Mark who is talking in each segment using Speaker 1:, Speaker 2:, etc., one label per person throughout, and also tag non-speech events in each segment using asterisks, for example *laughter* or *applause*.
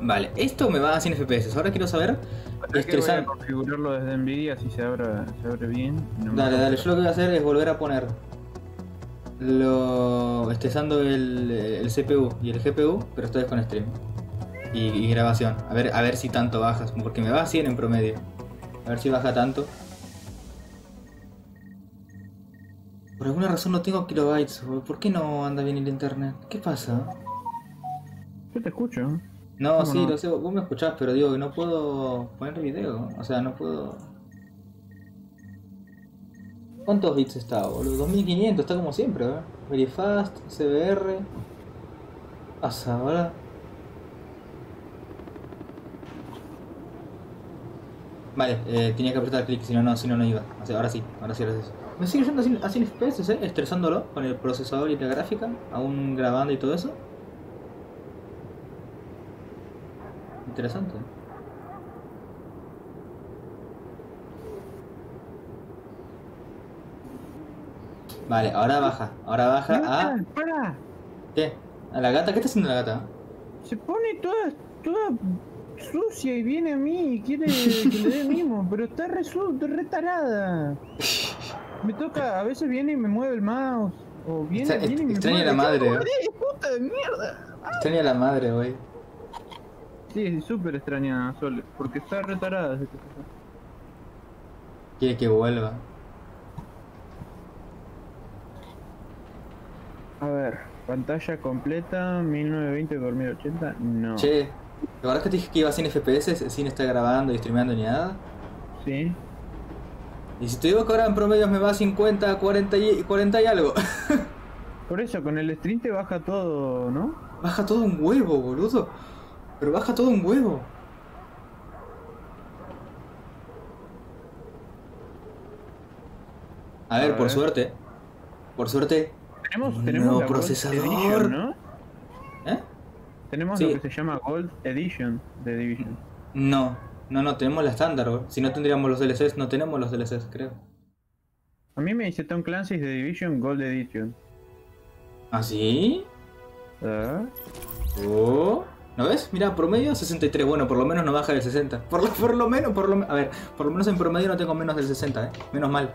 Speaker 1: Vale, esto me va a 100 FPS. Ahora quiero saber.
Speaker 2: Voy a
Speaker 1: Estresante.
Speaker 2: configurarlo desde Nvidia así se abre, se abre bien. No
Speaker 1: Dale, dale. Yo lo que voy a hacer es volver a poner. Lo. Estresando el, el CPU y el GPU, pero esta vez con stream. Y, y grabación. A ver, a ver si tanto bajas. Porque me va a 100 en promedio. A ver si baja tanto. Por alguna razón no tengo kilobytes. ¿Por qué no anda bien el internet? ¿Qué pasa?
Speaker 2: Yo te escucho.
Speaker 1: No,
Speaker 2: ¿Cómo
Speaker 1: sí,
Speaker 2: no?
Speaker 1: lo sé, vos me escuchás, pero digo que no puedo poner video. O sea, no puedo. ¿Cuántos bits está, boludo? 2500, está como siempre, ¿eh? Very fast, CBR. Pasa, ¿verdad? Vale, eh, tenía que apretar clic, si no, no, si no, no iba. O sea, ahora sí, ahora sí, ahora sí. Me sigue yendo a 100 a 100 FPS, ¿eh? Estresándolo con el procesador y la gráfica, aún grabando y todo eso. Interesante. Vale, ahora baja. Ahora baja a.
Speaker 2: ¡Para!
Speaker 1: ¿Qué? ¿A la gata? ¿Qué está haciendo la gata?
Speaker 2: Se pone toda, toda sucia y viene a mí y quiere que le dé mimo, pero está re, re tarada. Me toca, a veces viene y me mueve el mouse. O viene, viene y me
Speaker 1: extraña
Speaker 2: mueve.
Speaker 1: la madre,
Speaker 2: ¡Qué
Speaker 1: ¿eh? Extraña la madre, güey.
Speaker 2: Sí, es súper extraña Sol, porque está retarada. desde que.
Speaker 1: Quiere que vuelva.
Speaker 2: A ver, pantalla completa, 1920 por 1080, no.
Speaker 1: Che, ¿la verdad que te dije que iba a 100 FPS sin estar grabando y streameando ni nada?
Speaker 2: Sí.
Speaker 1: Y si te digo que ahora en promedio me va a 50, 40 y, 40 y algo. *laughs*
Speaker 2: Por eso, con el stream te baja todo, ¿no?
Speaker 1: baja todo un huevo, boludo. Pero baja todo un huevo. A ver,
Speaker 2: A
Speaker 1: por
Speaker 2: ver.
Speaker 1: suerte. Por suerte.
Speaker 2: Tenemos,
Speaker 1: Un
Speaker 2: tenemos
Speaker 1: nuevo procesador.
Speaker 2: Edition, ¿no?
Speaker 1: ¿Eh?
Speaker 2: Tenemos
Speaker 1: Sí.
Speaker 2: lo que se llama Gold Edition de Division.
Speaker 1: No, no, no, tenemos la estándar. Si no tendríamos los DLCs, no tenemos los DLCs, creo.
Speaker 2: A mí me dice Tom Clancy's de Division Gold Edition.
Speaker 1: ¿Ah, sí?
Speaker 2: Ah,
Speaker 1: Oh. ¿No ves? Mira, promedio 63. Bueno, por lo menos no baja del 60. Por lo, por lo menos, por lo A ver, por lo menos en promedio no tengo menos del 60, ¿eh? Menos mal.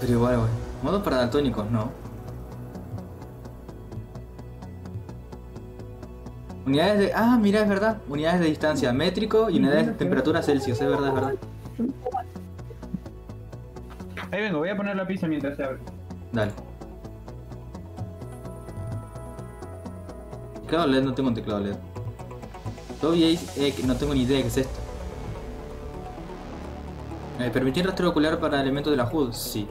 Speaker 1: Pero igual, güey. Modo para daltónicos, no. Unidades de... Ah, mira, es verdad. Unidades de distancia métrico y unidades de temperatura Celsius. Es verdad, es verdad.
Speaker 2: Ahí vengo, voy a poner la pizza mientras se abre.
Speaker 1: Dale. No tengo un teclado LED. Todavía eh, no tengo ni idea de qué es esto. Eh, ¿Permitir rastreo ocular para elementos de la HUD? Sí.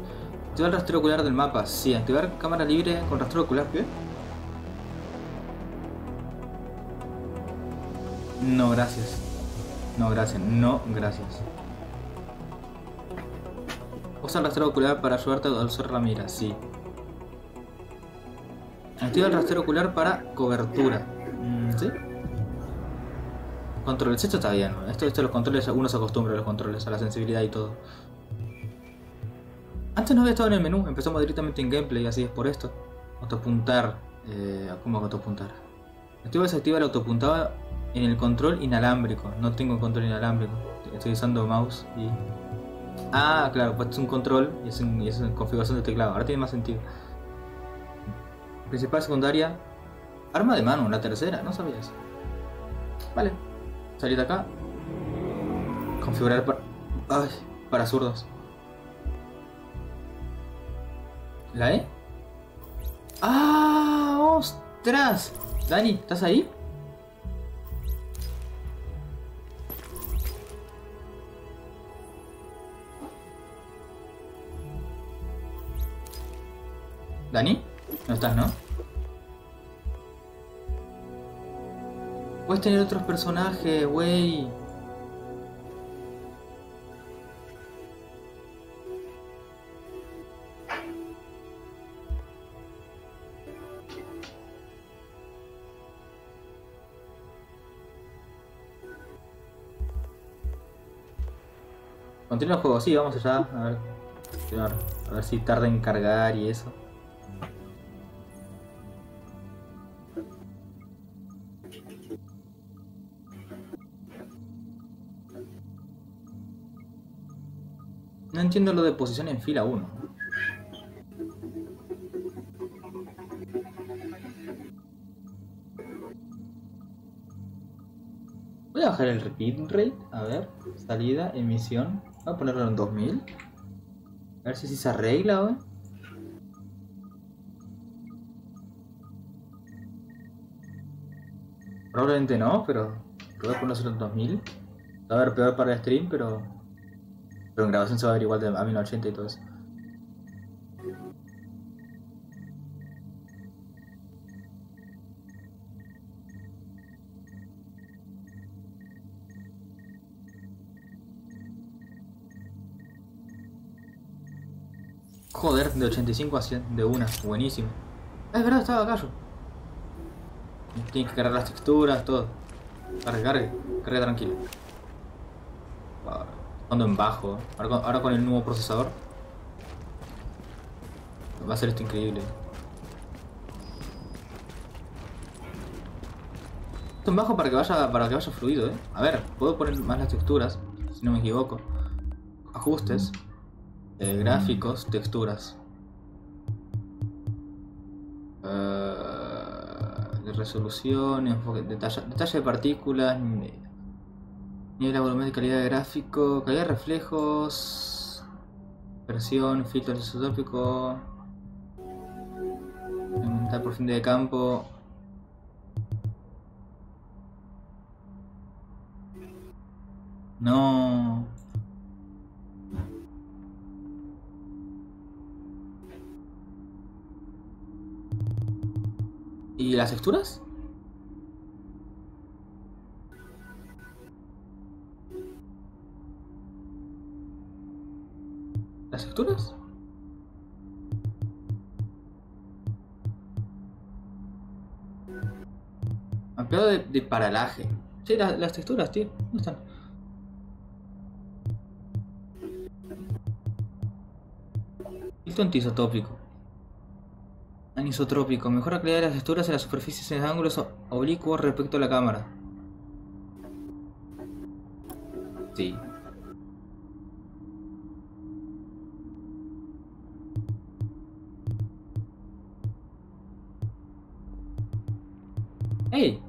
Speaker 1: ¿Activar rastreo ocular del mapa? Sí. ¿Activar cámara libre con rastreo ocular? ¿Qué? No, gracias. No, gracias. No, gracias. Usa el rastreo ocular para ayudarte a usar la mira, sí. Activa el rastreo ocular para cobertura. Mm, ¿Sí? Controles, esto está bien. Esto, esto los controles, uno se acostumbra a los controles, a la sensibilidad y todo. Antes no había estado en el menú, empezamos directamente en gameplay, así es por esto. Autopuntar. Eh, ¿Cómo autopuntar? Activa desactiva el autopuntado en el control inalámbrico. No tengo control inalámbrico. Estoy usando mouse y Ah, claro, pues es un control y es, en configuración de teclado. Ahora tiene más sentido. Principal, secundaria. Arma de mano, la tercera, no sabías. Vale. Salir de acá. Configurar para. Ay, para zurdos. ¿La E? ¡Ah! ¡Ostras! Dani, ¿estás ahí? ¿Dani? No estás, ¿no? Puedes tener otros personajes, güey. Continúa el juego, sí, vamos allá. A ver, a ver si tarda en cargar y eso. Entiendo lo de posición en fila 1. Voy a bajar el repeat rate. A ver. Salida, emisión. Voy a ponerlo en 2000. A ver si se arregla, ¿eh? Probablemente no, pero voy a ponerlo en 2000. Va a ver peor para el stream, pero... Pero en grabación se va a ver igual de a 1080 y todo eso. Joder, de 85 a 100, de una, buenísimo. Ah, es verdad, estaba acá yo. Tienes que cargar las texturas, todo. Cargue, cargue, cargue tranquilo. Ando en bajo. Ahora con, ahora con el nuevo procesador. Va a ser esto increíble. Esto en bajo para que vaya para que vaya fluido, eh. A ver, puedo poner más las texturas, si no me equivoco. Ajustes. Eh, gráficos, texturas. Eh, de resolución, enfoque, detalle, detalle de partículas, nivel volumen, calidad de gráfico, calidad de reflejos, presión, filtro isotrópico, aumentar por fin de campo. No. ¿Y las texturas? ¿Las texturas? Ampliado de, paralaje. Sí, la- las texturas, tío. ¿Dónde están? Filtro antiisotópico. Anisotrópico. Mejora calidad las texturas en las superficies en ángulos oblicuos respecto a la cámara. Sí. ¡Ey!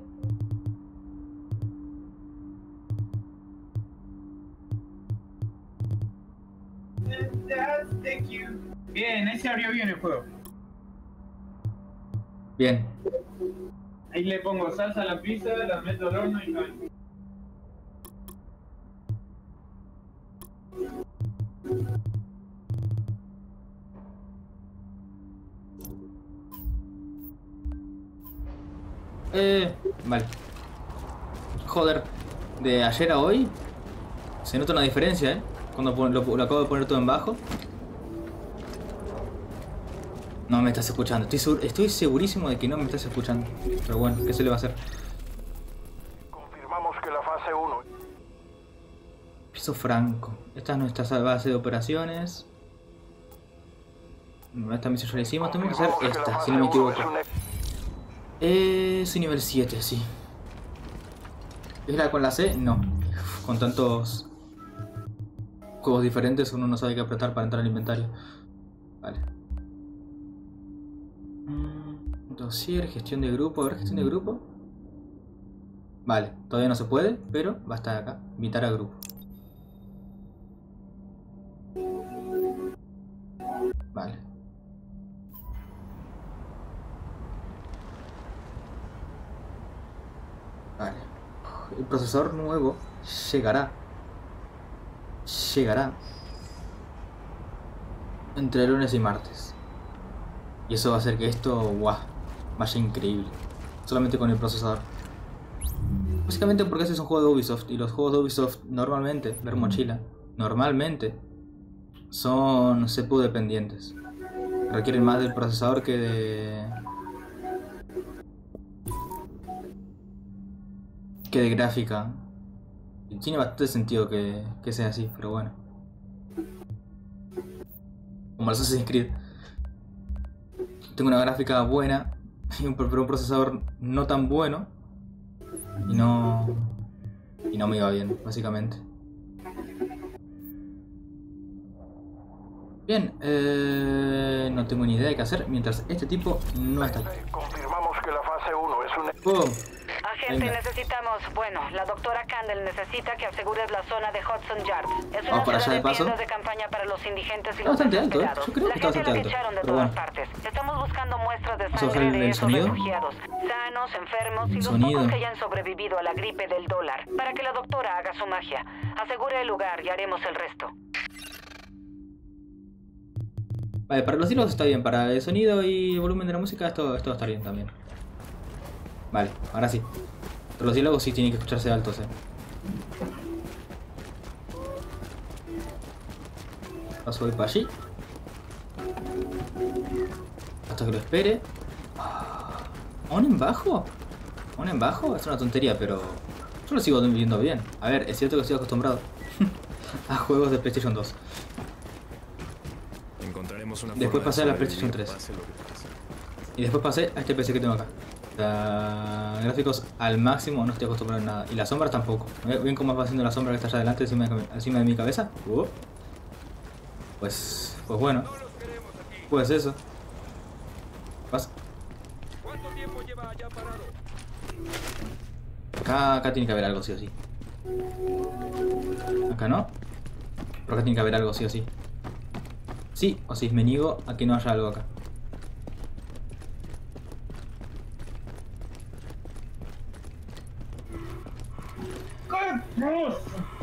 Speaker 2: Bien, ahí se abrió bien el juego.
Speaker 1: Bien.
Speaker 2: Ahí le pongo salsa a la pizza, la meto al horno y cae.
Speaker 1: Eh, vale. Joder, de ayer a hoy se nota una diferencia, ¿eh? Cuando lo, lo acabo de poner todo en bajo. No me estás escuchando. Estoy, seguro- estoy segurísimo de que no me estás escuchando. Pero bueno, ¿qué se le va a hacer?
Speaker 3: Confirmamos que la fase 1
Speaker 1: Piso franco. Esta es nuestra base de operaciones. Esta misión ya la hicimos. Tenemos que hacer esta, si no me
Speaker 3: 1
Speaker 1: equivoco. Eh, soy nivel 7, sí. ¿Es la con la C? No. Con tantos juegos diferentes uno no sabe qué apretar para entrar al inventario. Vale. Mm, Dossier, gestión de grupo. A ver, gestión de grupo. Vale, todavía no se puede, pero va a estar acá. Invitar a grupo. Vale. El procesador nuevo llegará. Llegará. Entre lunes y martes. Y eso va a hacer que esto, vaya increíble. Solamente con el procesador. Básicamente porque este es un juego de Ubisoft y los juegos de Ubisoft normalmente, ver mochila, normalmente son CPU dependientes. Requieren más del procesador que de que de gráfica. Y tiene bastante sentido que, que sea así, pero bueno. Como el Assassin's Creed. Tengo una gráfica buena, y un, pero un procesador no tan bueno. Y no. Y no me iba bien, básicamente. Bien, eh, no tengo ni idea de qué hacer mientras este tipo no está.
Speaker 4: Confirmamos que la fase 1 es un...
Speaker 1: ¡Pum!
Speaker 5: Agente,
Speaker 1: Venga.
Speaker 5: necesitamos, bueno, la doctora Candle necesita que asegures la zona de Hudson Yards. Es una
Speaker 1: Vamos para allá de
Speaker 5: de
Speaker 1: paso.
Speaker 5: tiendas de campaña para los indigentes y
Speaker 1: Está
Speaker 5: los
Speaker 1: bastante alto, ¿eh? Yo creo
Speaker 5: la
Speaker 1: que está bastante alto,
Speaker 5: de
Speaker 1: pero
Speaker 5: todas
Speaker 1: bueno.
Speaker 5: partes. Estamos buscando muestras de sangre
Speaker 1: el
Speaker 5: de esos
Speaker 1: sonido.
Speaker 5: refugiados, sanos, enfermos y los
Speaker 1: Sonido.
Speaker 5: pocos que hayan sobrevivido a la gripe del dólar, para que la doctora haga su magia. Asegure el lugar y haremos el resto.
Speaker 1: Vale, para los hilos está bien, para el sonido y el volumen de la música esto, esto estar bien también. Vale, ahora sí. Pero los diálogos sí tienen que escucharse altos, eh. Paso voy para allí. Hasta que lo espere. Ah, ¿Aún en bajo? ¿Aún en bajo? Es una tontería, pero yo lo sigo viendo bien. A ver, es cierto que estoy acostumbrado *laughs* a juegos de PlayStation 2.
Speaker 6: Encontraremos una
Speaker 1: Después pasé a la PlayStation 3.
Speaker 6: pase lo que pase.
Speaker 1: Y después pasé a este PC que tengo acá. Sea, gráficos al máximo, no estoy acostumbrado a nada. Y las sombras tampoco. ¿Ven ven cómo va haciendo la sombra que está allá adelante encima de, encima de mi cabeza? Uh. Pues, pues bueno. Pues eso. Acá, acá tiene que haber algo sí o sí. Acá no. Pero acá tiene que haber algo sí o sí. Sí, o si me niego a que no haya algo acá.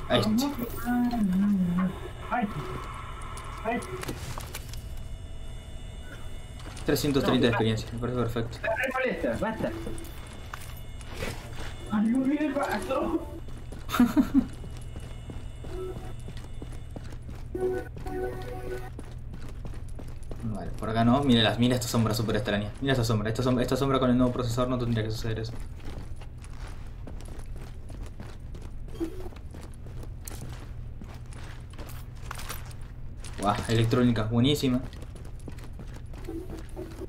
Speaker 1: Ahí está.
Speaker 2: Ay, ay,
Speaker 1: 330 de experiencia, me parece perfecto.
Speaker 2: me molesta, basta. El. *laughs*
Speaker 1: Vale, por acá no. Mira, las, mira esta sombra súper extraña. Mira esta sombra. Esta, sombra. esta sombra con el nuevo procesador no tendría que suceder eso. Guau, electrónica, buenísima.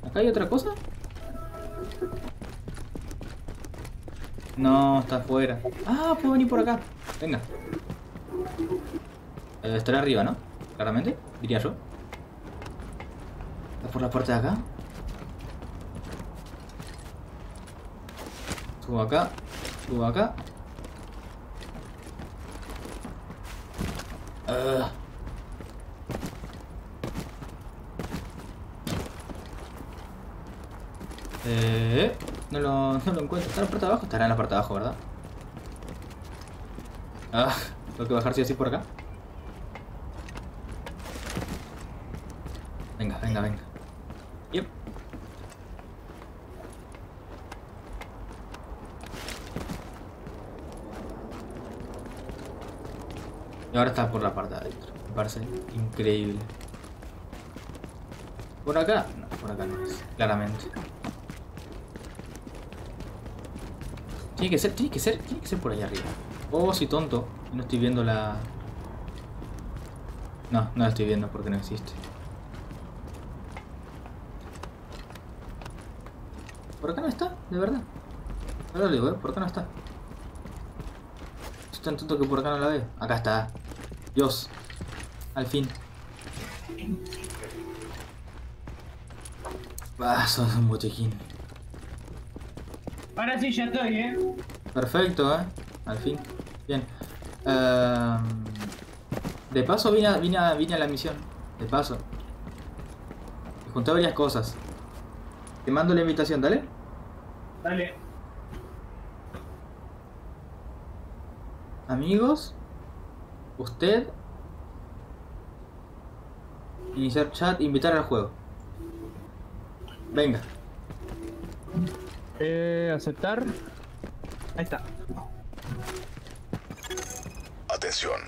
Speaker 1: ¿Acá hay otra cosa? No, está afuera. Ah, puedo venir por acá. Venga. Eh, estará arriba, ¿no? Claramente, diría yo. ¿Está por la puerta de acá? Subo acá. Subo acá. Ah. Eh, no lo, no lo encuentro. ¿Está en la parte de abajo? Estará en la parte de abajo, ¿verdad? Ah, tengo que bajar sí o sí por acá. Venga, venga, venga. Y ahora está por la parte de adentro. Me parece increíble. ¿Por acá? No, por acá no es. Claramente. Tiene que ser, tiene que ser, tiene que ser por ahí arriba. Oh, soy tonto. No estoy viendo la... No, no la estoy viendo porque no existe. ¿Por acá no está? ¿De verdad? Ahora lo digo, ¿eh? ¿Por acá no está? Estoy tan tonto que por acá no la veo. Acá está. Dios. Al fin. Ah, sos un botequín.
Speaker 2: Ahora sí ya estoy, eh.
Speaker 1: Perfecto, ¿eh? Al fin. Bien. Ehm, de paso vine a, vine, a, vine a la misión. De paso. Me junté varias cosas. Te mando la invitación, dale.
Speaker 2: Dale.
Speaker 1: Amigos. Usted. Iniciar chat, invitar al juego. Venga.
Speaker 2: Eh, aceptar. Ahí está.
Speaker 4: Atención,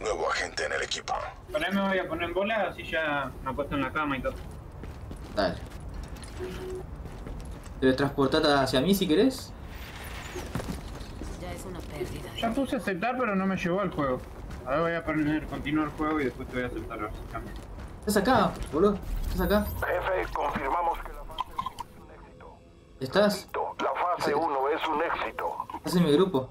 Speaker 4: nuevo agente en el equipo.
Speaker 2: Por ahí me voy a poner en bola, así ya me apuesto en la cama y todo.
Speaker 1: Dale. Teletransportate hacia mí si querés.
Speaker 5: Ya es una pérdida.
Speaker 2: Ya puse aceptar, pero no me llevó al juego. Ahora voy a poner continuar el juego y después te voy a aceptar a ver si cambia.
Speaker 1: Estás acá, boludo. Estás acá.
Speaker 4: Jefe, confirmamos que la fase 1 es un éxito.
Speaker 1: Estás.
Speaker 4: La fase 1 es un éxito.
Speaker 1: Estás en mi grupo.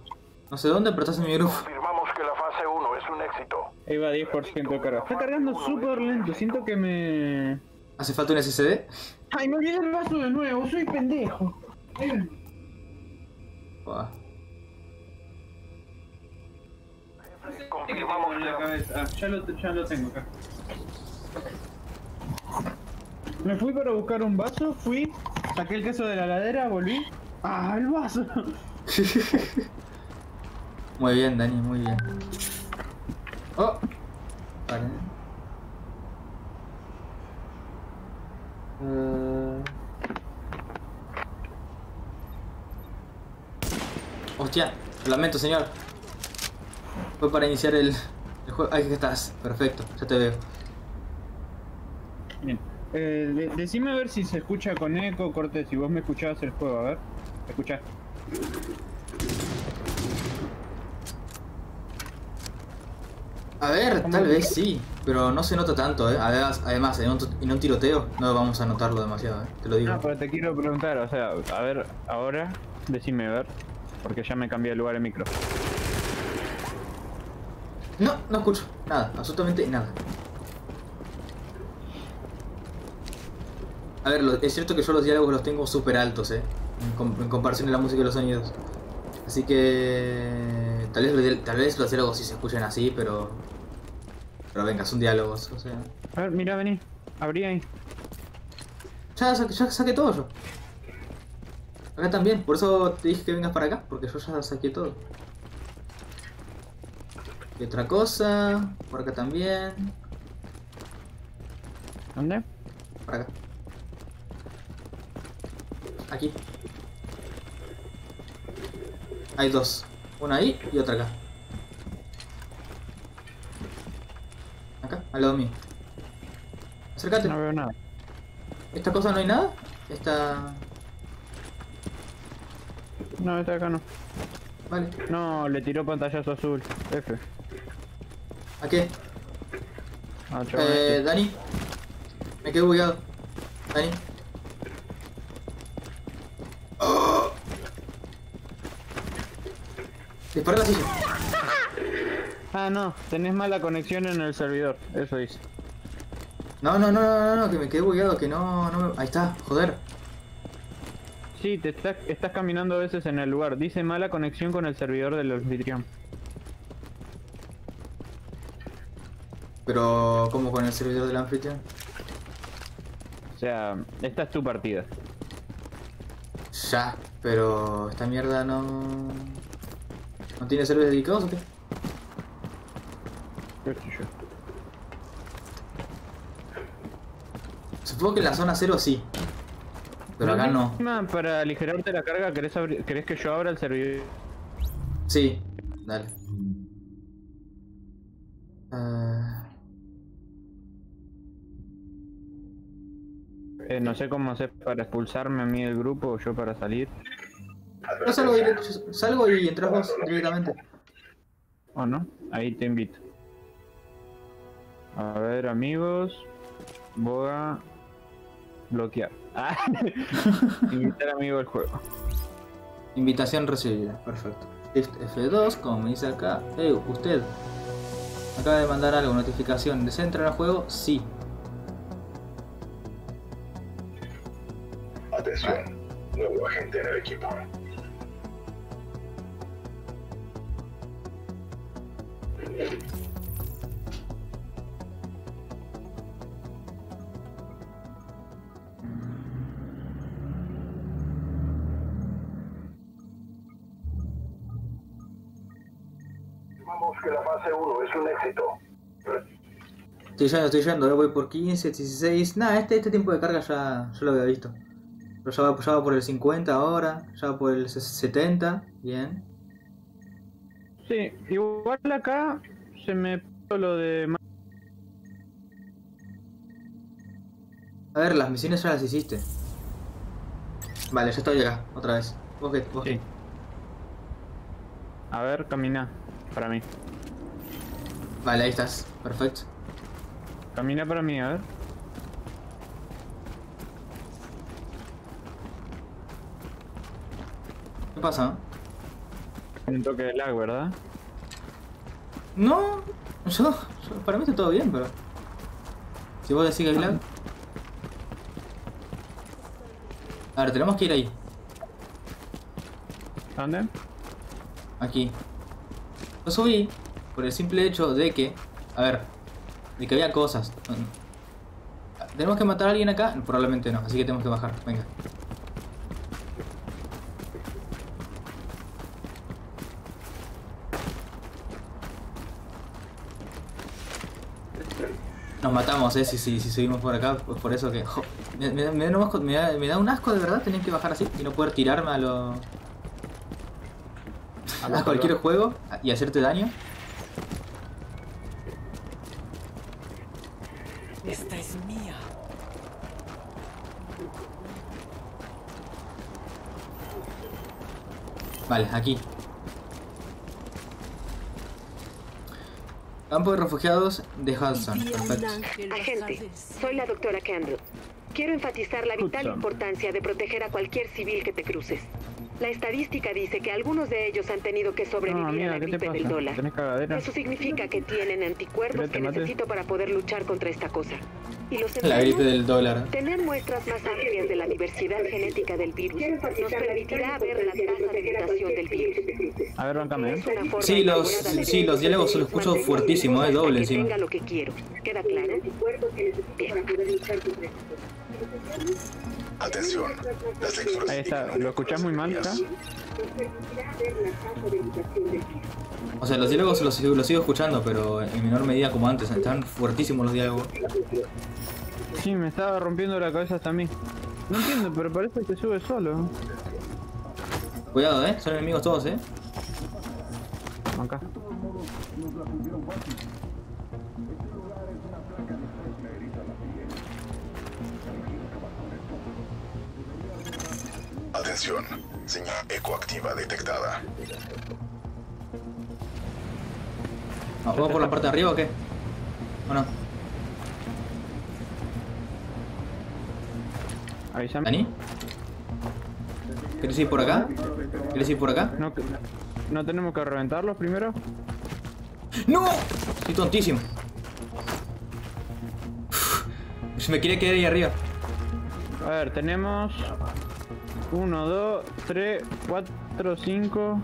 Speaker 1: No sé dónde, pero estás en mi grupo.
Speaker 4: Confirmamos que la fase 1 es
Speaker 3: un éxito.
Speaker 2: Ahí va 10% de carga. Está cargando súper lento, siento que me...
Speaker 1: ¿Hace falta un SSD?
Speaker 2: Ay, me olvidé el vaso de nuevo, soy pendejo.
Speaker 1: Buah.
Speaker 3: Confirmamos
Speaker 2: en la cabeza. Ah, ya lo, ya lo tengo acá. Me fui para buscar un vaso, fui, saqué el queso de la ladera, volví. ¡Ah, el vaso! *laughs*
Speaker 1: Muy bien, Dani, muy bien. Oh. Vale. Eh. Hostia, lamento señor. Fue para iniciar el, el juego. Ahí que estás, perfecto, ya te veo.
Speaker 2: Eh, de- decime a ver si se escucha con eco, Cortés, si vos me escuchabas el juego, a ver. Escuchá.
Speaker 1: A ver,
Speaker 2: ¿Cómo
Speaker 1: tal vez sí, pero no se nota tanto, eh. Además, además en, un, en un tiroteo no vamos a notarlo demasiado, eh. Te lo digo.
Speaker 2: Ah, pero te quiero preguntar, o sea, a ver, ahora, decime a ver, porque ya me cambié de lugar el micro.
Speaker 1: No, no escucho nada, absolutamente nada. A ver, lo- es cierto que yo los diálogos los tengo súper altos, eh, en, com- en comparación de la música y los sonidos. Así que tal vez, tal vez los diálogos sí se escuchen así, pero... Pero venga, son diálogos, o sea...
Speaker 2: A ver, mira, vení, abrí ahí.
Speaker 1: Ya, sa- ya saqué todo yo. Acá también, por eso te dije que vengas para acá, porque yo ya saqué todo. Y otra cosa, por acá también,
Speaker 2: ¿Dónde?
Speaker 1: por acá. Aquí. Hay dos, una ahí y otra acá. Acá, al lado mío. Acércate.
Speaker 2: No veo nada.
Speaker 1: ¿Esta cosa no hay nada? Esta...
Speaker 2: No, está acá no.
Speaker 1: Vale.
Speaker 2: No, le tiró pantallazo azul. F.
Speaker 1: ¿A qué?
Speaker 2: Ah.
Speaker 1: Eh,
Speaker 2: este.
Speaker 1: Dani. Me quedé bugueado. Dani. Dispara la silla.
Speaker 2: Ah, no, tenés mala conexión en el servidor. Eso dice.
Speaker 1: No, no, no, no, no, no, que me quedé bugueado, que no, no me... Ahí está, joder.
Speaker 2: Sí, te estás, estás caminando a veces en el lugar. Dice mala conexión con el servidor del anfitrión.
Speaker 1: Pero, ¿cómo con el servidor del anfitrión?
Speaker 2: O sea, esta es tu partida.
Speaker 1: Ya, pero esta mierda no... ¿No tiene servidores dedicados o qué? Supongo que en la zona cero sí. Pero acá no.
Speaker 2: Encima, Para aligerarte la carga, ¿querés, abrir- ¿querés que yo abra el servidor?
Speaker 1: Sí, dale. Ah,
Speaker 2: Eh, no sé cómo hacer para expulsarme a mí del grupo o yo para salir.
Speaker 1: Yo salgo, directo, yo salgo y entras vos directamente.
Speaker 2: ¿O no? Ahí te invito. A ver, amigos. Boga. Bloquear. *laughs* Ah, Invitar amigo al juego.
Speaker 1: Invitación recibida, perfecto. Shift F2, como me dice acá. Eh, usted. Acaba de mandar algo, notificación. ¿Desea entrar al juego? Sí.
Speaker 3: Atención, nuevo agente en el equipo.
Speaker 1: Estoy yendo, estoy yendo, eh, voy por 15, 16. Nada, este, este tiempo de carga ya, ya lo había visto. Pero ya va, ya va por el 50 ahora, ya va por el 70. Bien.
Speaker 2: Sí, igual acá se me puso lo de.
Speaker 1: A ver, las misiones ya las hiciste. Vale, ya estoy acá, otra vez. Vos qué, vos
Speaker 2: Sí. A ver, camina. Para mí.
Speaker 1: Vale, ahí estás. Perfecto.
Speaker 2: Camina para mí, a ver.
Speaker 1: ¿Qué pasa?
Speaker 2: Un toque de lag, ¿verdad?
Speaker 1: No, yo, yo- para mí está todo bien, pero. Si vos decís que hay lag. A ver, tenemos que ir ahí,
Speaker 2: ¿Dónde?
Speaker 1: aquí. Yo subí por el simple hecho de que. A ver, de que había cosas. ¿Tenemos que matar a alguien acá? Probablemente no, así que tenemos que bajar. Venga. Nos matamos, eh, si, si, si seguimos por acá, pues por eso que... jo, me, me da- me da un asco, me, da, me da un asco de verdad tener que bajar así y no poder tirarme a lo... a cualquier juego y hacerte daño.
Speaker 7: Esta es mía.
Speaker 1: Vale, aquí. Campo de refugiados de Hudson. Perfecto.
Speaker 5: Agente, soy la doctora Campbell. Quiero enfatizar la vital importancia de proteger a cualquier civil que te cruces. La estadística dice que algunos de ellos han tenido que
Speaker 2: No,
Speaker 5: sobrevivir a
Speaker 2: amiga,
Speaker 5: la
Speaker 2: ¿qué te
Speaker 5: gripe del dólar. Eso significa que tienen anticuerpos
Speaker 2: ¿Quieres te
Speaker 5: que necesito para poder luchar contra esta cosa. ¿Y los
Speaker 1: La gripe del dólar.
Speaker 5: Tener muestras más amplias de la diversidad genética del virus nos permitirá ver la tasa de mutación del virus.
Speaker 2: A ver, bancame,
Speaker 5: Es
Speaker 2: ¿eh?
Speaker 5: una forma
Speaker 1: Sí, los- sí, los diálogos los escucho fuertísimo,
Speaker 5: hasta
Speaker 1: doble
Speaker 5: que
Speaker 1: encima.
Speaker 5: tenga lo que quiero. ¿Queda claro? Bien.
Speaker 3: Atención. Las lecturas
Speaker 2: Ahí está, ¿lo escuchás muy mal acá?
Speaker 1: O sea, los diálogos los, sigo- los sigo escuchando, pero en menor medida como antes. Están fuertísimos los diálogos.
Speaker 2: Sí, me estaba rompiendo la cabeza hasta a mí. No entiendo, pero parece que sube solo.
Speaker 1: Cuidado, eh. Son enemigos todos, eh.
Speaker 2: Acá.
Speaker 3: Atención. Señal ecoactiva detectada.
Speaker 1: Ah, ¿Vamos por la parte de arriba o qué? ¿O no?
Speaker 2: Avísame.
Speaker 1: ¿Dani? ¿Quieres ir por acá? ¿Quieres ir por acá?
Speaker 2: ¿No, ¿No tenemos que reventarlos primero?
Speaker 1: ¡No! Estoy tontísimo. Uf, Me quería quedar ahí arriba.
Speaker 2: A ver, tenemos... 1, 2, 3, 4, 5...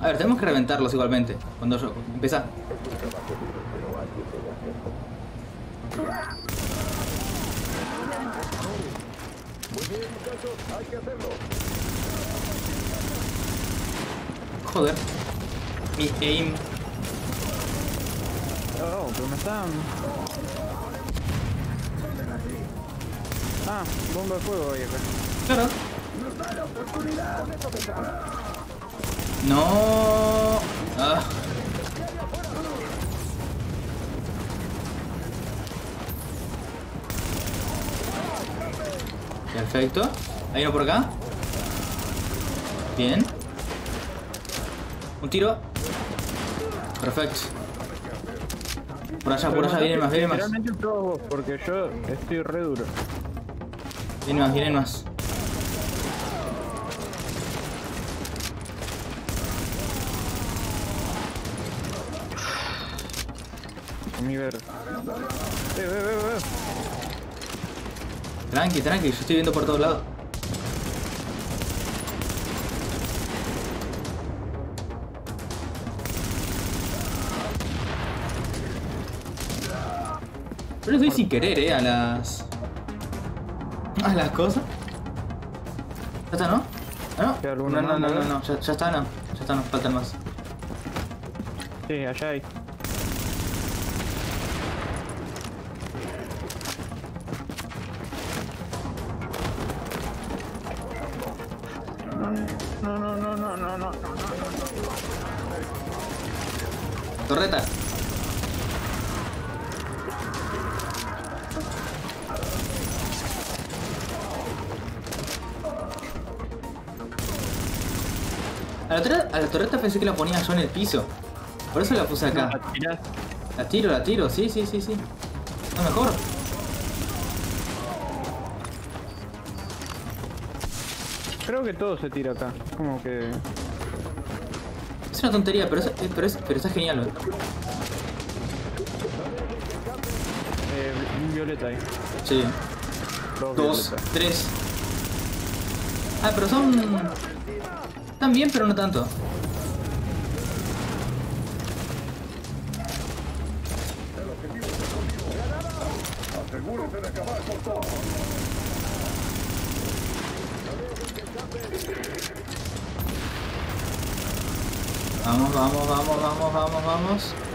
Speaker 1: A ver, tenemos que reventarlos igualmente. Cuando yo... Empieza. Joder. Mi aim.
Speaker 2: Oh, pero me están... Ah, bomba de fuego ahí acá.
Speaker 1: Claro. No. Ah. Perfecto. Hay uno por acá. Bien. Un tiro. Perfecto. Por allá, por allá, vienen más, vienen más.
Speaker 2: Literalmente todos vos, porque yo estoy re duro.
Speaker 1: Vienen más, vienen más.
Speaker 2: Mi ver. Eh, ve, ve.
Speaker 1: Tranqui, tranqui, yo estoy viendo por todos lados. Yo les doy sin querer, eh, a las... Las cosas. ¿Ya está, no? ¿Ah, no?
Speaker 2: ¿Queda
Speaker 1: No, no, no, no, ya, ya está, no. Ya está, no, faltan más.
Speaker 2: Sí, allá hay.
Speaker 1: La, torre- a la torreta pensé que la ponía yo en el piso. Por eso la puse acá.
Speaker 2: No, tirás.
Speaker 1: La tiro, la tiro, sí, sí, sí, sí. No mejor.
Speaker 2: Creo que todo se tira acá. Como que.
Speaker 1: Es una tontería, pero, es, pero, es- pero está genial. ¿eh?
Speaker 2: Eh, un violeta ahí.
Speaker 1: Sí.
Speaker 2: Dos,
Speaker 1: tres. Ah, pero son... Bien, pero no tanto. Vamos, vamos, vamos, vamos, vamos, vamos.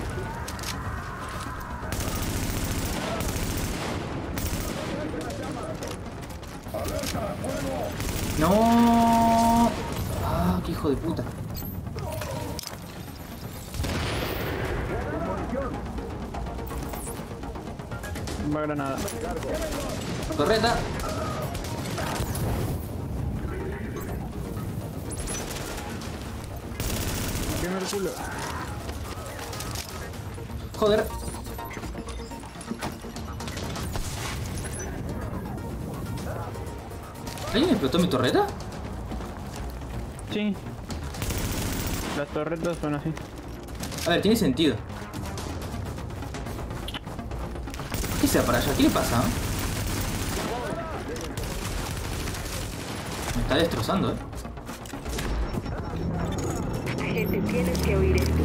Speaker 1: Torreta.
Speaker 2: Culo.
Speaker 1: Joder. ¿Alguien explotó mi torreta?
Speaker 2: Sí. Las torretas son así.
Speaker 1: A ver, tiene sentido. ¿Qué sea para allá? ¿Qué le pasa? Me está destrozando, eh.
Speaker 5: Gente, tienes que oír esto.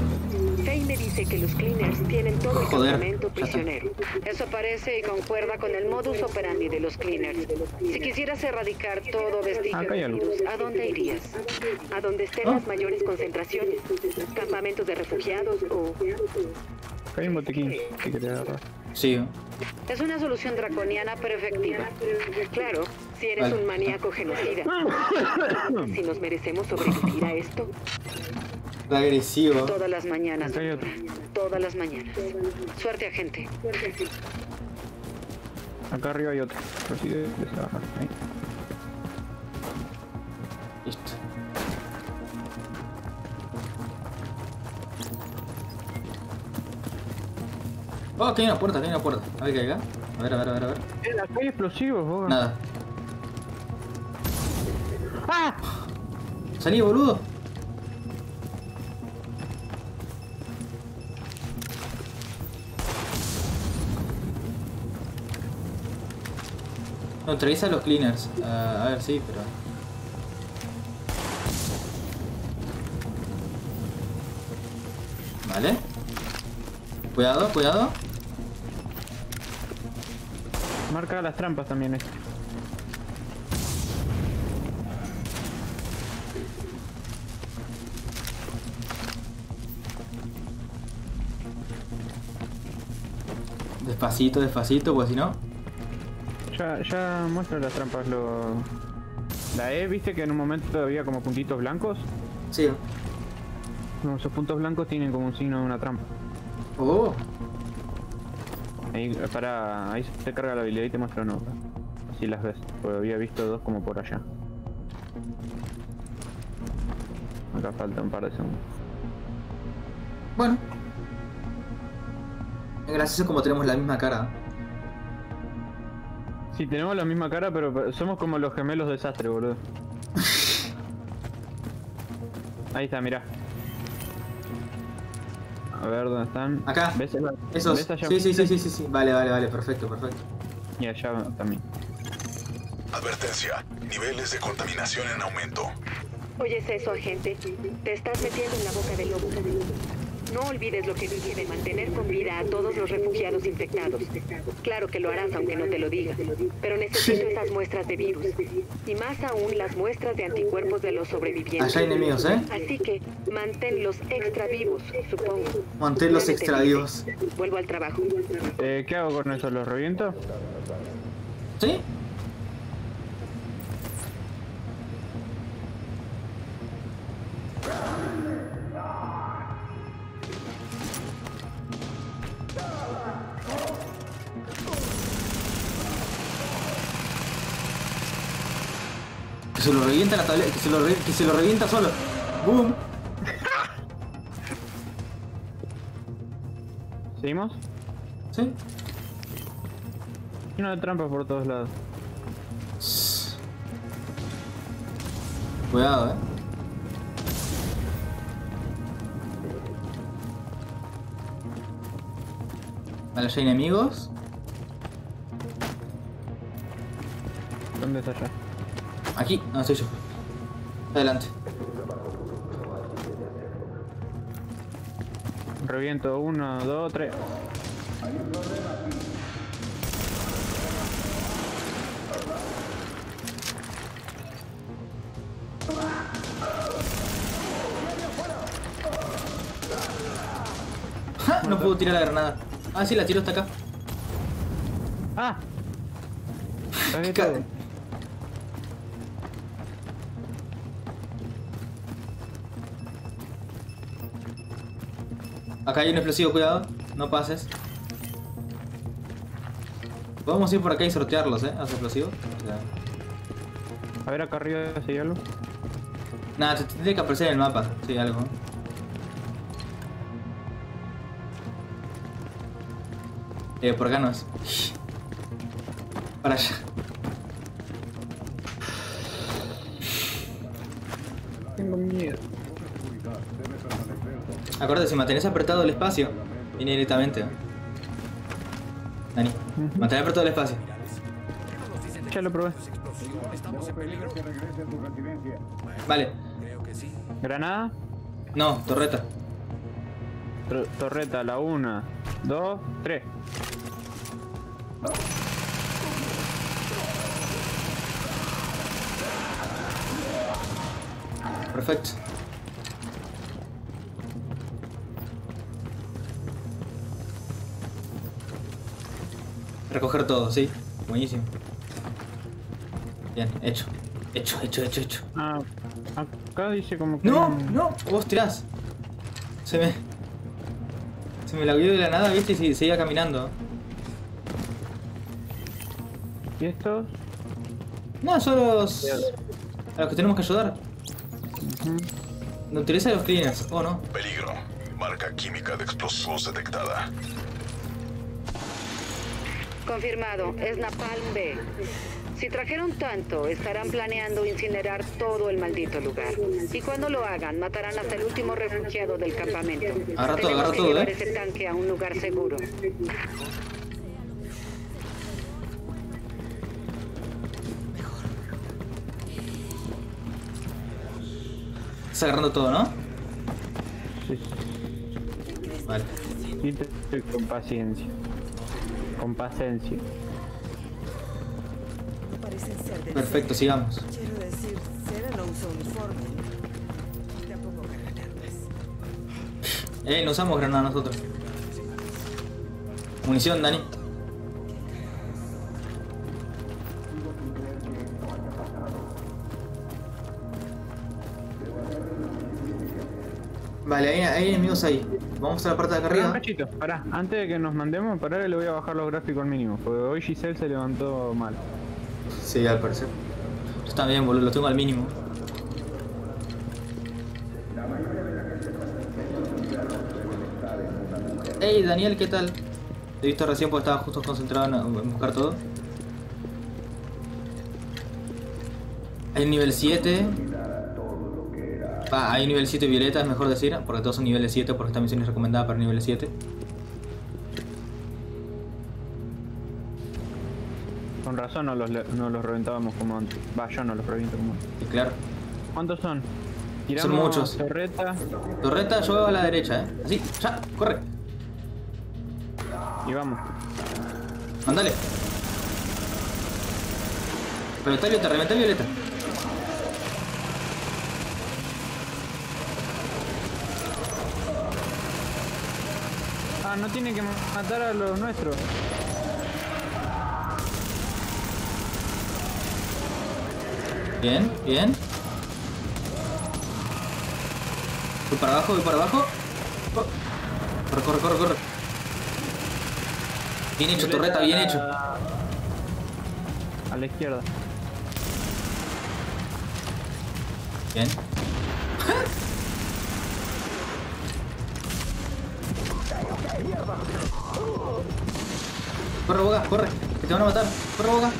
Speaker 5: Faye me dice que los cleaners tienen todo el campamento prisionero. Eso parece y concuerda con el modus operandi de los cleaners. Si quisieras erradicar todo vestigio virus, ¿a dónde irías? ¿A donde estén
Speaker 1: Ah.
Speaker 5: las mayores concentraciones? ¿Campamentos de refugiados o...?
Speaker 2: Acá hay un botequín que quería agarrar.
Speaker 1: Sí.
Speaker 5: Es una solución draconiana pero efectiva. Claro, si eres un maníaco genocida. Si nos merecemos sobrevivir a esto,
Speaker 1: Agresivo.
Speaker 5: todas las mañanas.
Speaker 2: Otro.
Speaker 5: Todas las mañanas. Suerte, agente.
Speaker 2: Acá arriba hay otro.
Speaker 1: Oh, aquí hay una puerta, aquí hay una puerta. A ver qué hay acá. A ver, a ver, a ver, a ver.
Speaker 2: Eh, acá hay explosivos, vos.
Speaker 1: Nada.
Speaker 2: ¡Ah!
Speaker 1: Salí, boludo. No, traes a los cleaners. Ah, a ver, sí, pero. Vale. Cuidado, cuidado.
Speaker 2: Marca las trampas también eh.
Speaker 1: Despacito, despacito, pues si no.
Speaker 2: Ya, ya muestra las trampas. Lo... La E, viste que en un momento había como puntitos blancos.
Speaker 1: Sí.
Speaker 2: No, esos puntos blancos tienen como un signo de una trampa.
Speaker 1: Oh.
Speaker 2: Ahí, para, ahí se carga la habilidad y te muestra una. Así las ves. Porque había visto dos como por allá. Acá falta un par de segundos.
Speaker 1: Bueno. Es gracioso como tenemos la misma cara.
Speaker 2: Sí, tenemos la misma cara, pero somos como los gemelos desastre, boludo. *laughs* Ahí está, mirá. A ver dónde están.
Speaker 1: Acá.
Speaker 2: ¿Ves,
Speaker 1: Esos.
Speaker 2: ¿ves allá
Speaker 1: Sí, sí, sí, sí, sí. Vale, vale, vale. Perfecto, perfecto.
Speaker 2: Y allá también.
Speaker 3: Advertencia. Niveles de contaminación en aumento.
Speaker 5: ¿Oyes eso, agente? Te estás metiendo en la boca del lobo. No olvides lo que dije de mantener con vida a todos los refugiados infectados. Claro que lo harás aunque no te lo diga. Pero necesito esas muestras de virus. Y más aún las muestras de anticuerpos de los sobrevivientes.
Speaker 1: Allá hay enemigos, ¿eh?
Speaker 5: Así que manténlos extra vivos, supongo.
Speaker 1: Manténlos extra vivos.
Speaker 5: Vuelvo al trabajo.
Speaker 2: Eh, ¿Qué hago con eso? ¿Los reviento?
Speaker 1: ¿Sí? se lo revienta la tableta, que se lo, que se lo revienta solo. ¡Boom!
Speaker 2: ¿Seguimos?
Speaker 1: Sí.
Speaker 2: Lleno de trampas por todos lados.
Speaker 1: Cuidado, eh. Vale, ya hay enemigos.
Speaker 2: ¿Dónde está ya?
Speaker 1: Aquí, no estoy yo. Adelante.
Speaker 2: Reviento uno, dos, tres.
Speaker 1: ¡Ja! No puedo tirar la granada. Ah, sí, la tiro hasta acá.
Speaker 2: ¡Ah!
Speaker 1: Acá hay un explosivo, cuidado. No pases. Podemos ir por acá y sortearlos, eh, a los explosivos.
Speaker 2: A ver acá arriba si hay algo.
Speaker 1: Nada, te tendría que aparecer en el mapa, si hay algo. Eh, por acá no es. Para allá.
Speaker 2: Tengo miedo.
Speaker 1: Acuérdate, si mantenés apretado el espacio, viene directamente. Dani, mantén apretado el espacio.
Speaker 2: Ya lo probé.
Speaker 1: Vale.
Speaker 2: Granada.
Speaker 1: No, torreta.
Speaker 2: Tor- torreta, la una, dos, tres.
Speaker 1: Perfecto. Recoger todo, sí. Buenísimo. Bien, hecho. Hecho, hecho, hecho, hecho.
Speaker 2: Ah, acá dice como que.
Speaker 1: No, no, vos tirás. Se me. Se me la vio de la nada, viste, y se- seguía caminando.
Speaker 2: ¿Y estos?
Speaker 1: No, son los. A los que tenemos que ayudar.
Speaker 2: Ujú.
Speaker 1: No utiliza los cleaners, oh no.
Speaker 3: Peligro. Marca química de explosivos detectada.
Speaker 5: Confirmado, es Napalm B. Si trajeron tanto, estarán planeando incinerar todo el maldito lugar. Y cuando lo hagan, matarán hasta el último refugiado del campamento.
Speaker 1: Agarra todo,
Speaker 5: Tenemos
Speaker 1: agarra
Speaker 5: que
Speaker 1: todo,
Speaker 5: llevar
Speaker 1: ¿eh?
Speaker 5: ese tanque a un lugar seguro.
Speaker 1: Estás agarrando todo, ¿no?
Speaker 2: Sí,
Speaker 1: Vale.
Speaker 2: con paciencia. Con paciencia.
Speaker 1: Perfecto, sigamos.
Speaker 7: Quiero decir, Cera no usa uniforme. Tampoco armas.
Speaker 1: Eh, no usamos granada nosotros. Munición, Dani. Vale, hay, hay enemigos ahí. Vamos a la parte de acá
Speaker 2: Pará un
Speaker 1: arriba.
Speaker 2: cachito, pará. Antes de que nos mandemos, pará le voy a bajar los gráficos al mínimo. Porque hoy Giselle se levantó mal.
Speaker 1: Sí, al parecer. Yo también, boludo, lo tengo al mínimo. Hey, Daniel, ¿qué tal? Te he visto recién porque estaba justo concentrado en, en buscar todo. Hay un nivel 7. Ah, hay nivel 7 violeta, es mejor decir, porque todos son niveles 7 porque esta misión es recomendada para nivel 7.
Speaker 2: Con razón no los, no los reventábamos como antes. Va, yo no los reviento como antes.
Speaker 1: Y claro.
Speaker 2: ¿Cuántos son?
Speaker 1: Son muchos.
Speaker 2: Torreta
Speaker 1: Torreta, yo a la derecha, eh. Así, ya, corre.
Speaker 2: y vamos.
Speaker 1: Mándale. Reventá violeta, reventá violeta.
Speaker 2: No tiene que matar a los nuestros.
Speaker 1: Bien, bien. Voy para abajo, voy para abajo. Oh. Corre, corre, corre, corre. Bien hecho, torreta, bien hecho.
Speaker 2: A la izquierda.
Speaker 1: Bien. Corre, boga, corre, que te van a matar. Corre, boga.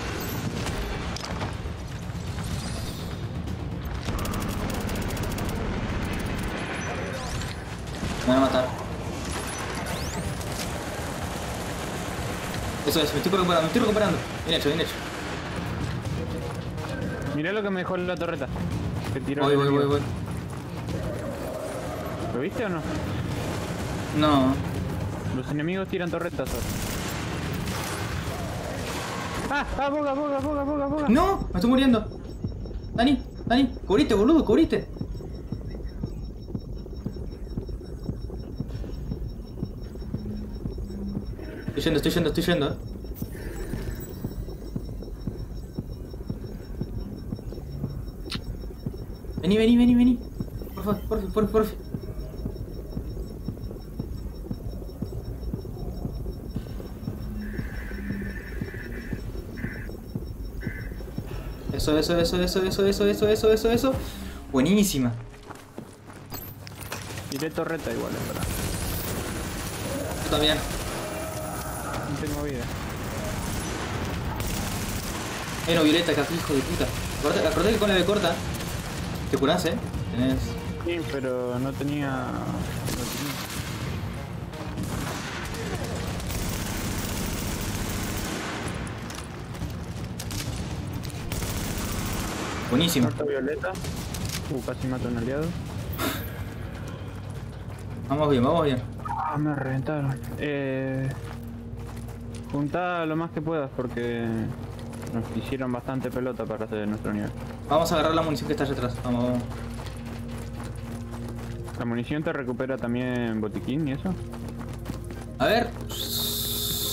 Speaker 1: Me van a matar. Eso es, me estoy recuperando, me estoy recuperando. Bien hecho, bien hecho.
Speaker 2: Mirá lo que me dejó la torreta. Que tiró
Speaker 1: Voy, voy, voy, voy.
Speaker 2: ¿Lo viste o no?
Speaker 1: No.
Speaker 2: Los enemigos tiran torretas. ¡Ah! ¡Ah! ¡Boga, boga, boga, boga, boga!
Speaker 1: ¡No! Me estoy muriendo. Dani, Dani, cubrite, boludo, cubrite. Estoy yendo, estoy yendo, estoy yendo. Vení, vení, vení, vení. Por favor, por favor, por favor. Eso, eso, eso, eso, eso, eso, eso, eso, eso, eso. Buenísima.
Speaker 2: Tiré torreta igual, en verdad.
Speaker 1: Yo también.
Speaker 2: No tengo vida.
Speaker 1: Hay una violeta acá, hijo de puta. Acordate, que con la de corta te curás, eh. Tenés.
Speaker 2: Sí, pero no tenía... Muerta violeta. Uh, casi mato a un aliado.
Speaker 1: Vamos bien, vamos bien.
Speaker 2: Ah, me reventaron. Eh... Juntá lo más que puedas porque nos hicieron bastante pelota para hacer nuestro nivel.
Speaker 1: Vamos a agarrar la munición que está allá atrás. Vamos, vamos.
Speaker 2: ¿La munición te recupera también botiquín y eso?
Speaker 1: A ver.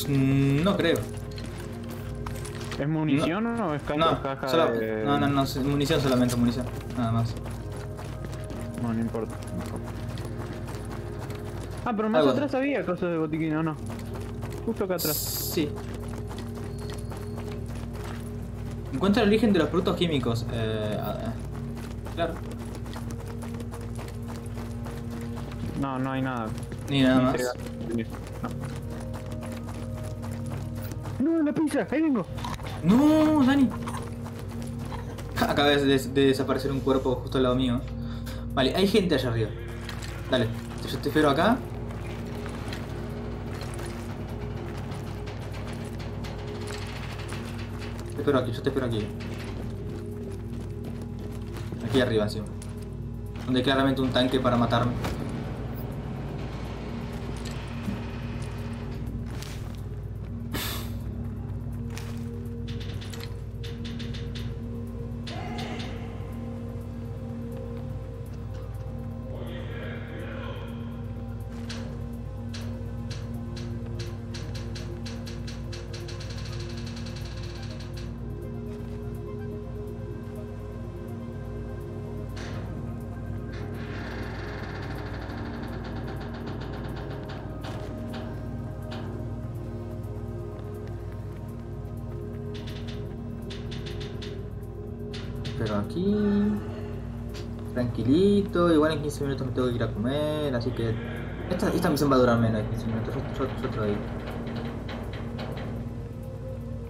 Speaker 1: mm, No creo.
Speaker 2: ¿Es munición o es ca-
Speaker 1: No,
Speaker 2: caja
Speaker 1: solo-
Speaker 2: de...?
Speaker 1: no, no, no, es munición solamente, munición. Nada más.
Speaker 2: No, no importa. no. Ah, pero más
Speaker 1: Algo.
Speaker 2: atrás había cosas de botiquín, ¿o no? Justo acá atrás.
Speaker 1: Sí. Encuentra el origen de los productos químicos. Eh, ah, claro.
Speaker 2: No, no hay nada.
Speaker 1: Ni nada
Speaker 2: Ni
Speaker 1: más.
Speaker 2: No. No, la pizza, ahí vengo.
Speaker 1: No, Dani. Acaba de, de- de desaparecer un cuerpo justo al lado mío. Vale, hay gente allá arriba. Dale, yo te espero acá. Te espero aquí, yo te espero aquí. Aquí arriba encima. Donde hay claramente un tanque para matarme. 15 minutos me tengo que ir a comer, así que. Esta, misión va a durar menos de 15 minutos, yo, yo, yo.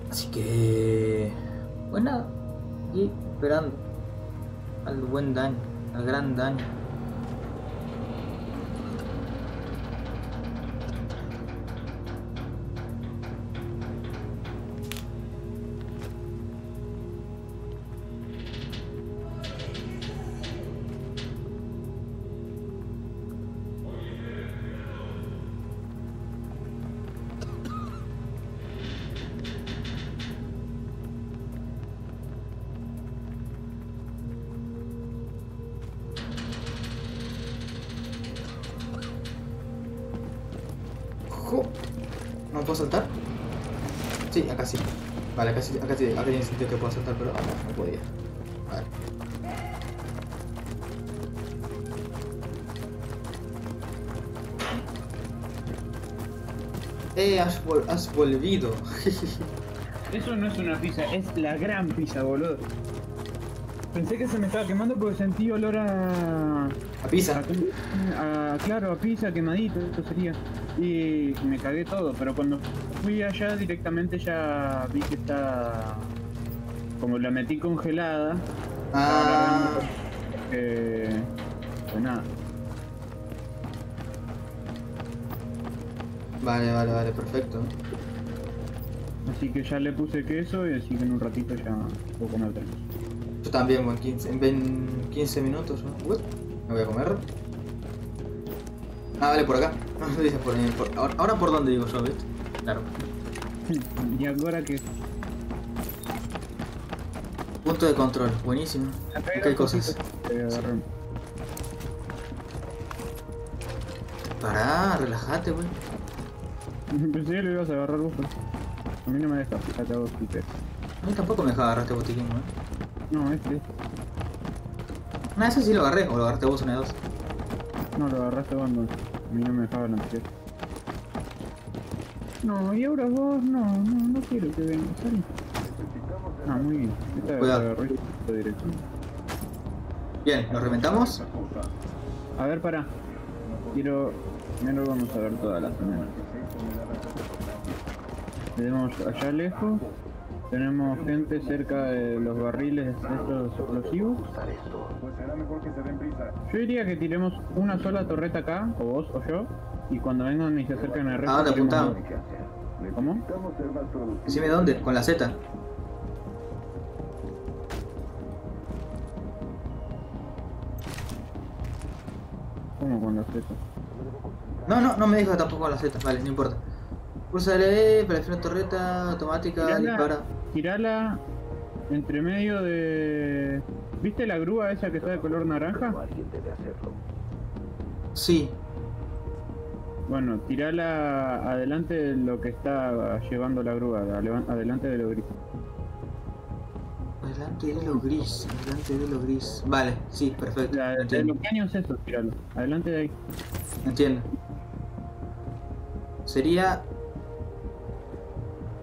Speaker 1: Así que. Pues nada, aquí esperando al buen daño, al gran daño. Acá tiene sentido que puedo saltar, pero acá no podía. Vale. Eh, has, vol- has volvido. *laughs*
Speaker 2: Eso no es una pizza, es la gran pizza, boludo. Pensé que se me estaba quemando porque sentí olor a...
Speaker 1: A pizza.
Speaker 2: a- a- claro, a pizza quemadito, esto sería. Y me cagué todo, pero cuando fui allá directamente ya vi que está... Como la metí congelada,
Speaker 1: Ah,
Speaker 2: eh, pues nada.
Speaker 1: vale, vale, vale, perfecto.
Speaker 2: Así que ya le puse queso y así que en un ratito ya puedo comer.
Speaker 1: Yo también, bueno, 15, en 20 15 minutos. ¿no? Uy, Me voy a comer. Ah, vale, por acá. No, *laughs* dice por, por- ahora, ahora por dónde digo yo, ¿viste? Claro. *laughs*
Speaker 2: Y ahora que
Speaker 1: Punto de control, buenísimo. Acá hay cosas.
Speaker 2: agarré.
Speaker 1: Pará, relájate, wey. *laughs*
Speaker 2: Pensé que lo ibas a agarrar vos, pero a mí no me deja, fíjate a vos quité.
Speaker 1: A mí tampoco me dejaba agarrar este botiquín, ¿no?
Speaker 2: No, este,
Speaker 1: Una vez sí lo agarré, o lo agarraste vos una de dos.
Speaker 2: no lo agarraste cuando a mí no me dejaba el anterior. No, y ahora vos, no, no, no quiero que vengas. Ah, muy bien. Esta
Speaker 1: Cuidado.
Speaker 2: de.
Speaker 1: Bien, ¿nos reventamos?
Speaker 2: A ver, para. Quiero. Primero vamos a ver toda la zona. Tenemos allá lejos. Tenemos gente cerca de los barriles estos explosivos. Yo diría que tiremos una sola torreta acá, o vos o yo, y cuando vengan y se acerquen al resto.
Speaker 1: ¿A dónde apuntamos?
Speaker 2: ¿Cómo?
Speaker 1: Decime dónde, con la Z.
Speaker 2: ¿Cómo con las Z?
Speaker 1: No, no, no me dijo tampoco la Z, vale, no importa. Pulsa L para la torreta automática,
Speaker 2: Tirala,
Speaker 1: dispara.
Speaker 2: tirala entre medio de. ¿Viste la grúa esa que está de color naranja?
Speaker 1: Sí,
Speaker 2: Bueno, tirala adelante de lo que está llevando la grúa, adelante de lo gris.
Speaker 1: Adelante de lo gris, adelante de lo gris. Vale, sí, perfecto,
Speaker 2: La- de
Speaker 1: entiendo.
Speaker 2: los caños esos, tiralo. Adelante de ahí.
Speaker 1: Entiendo. Sería.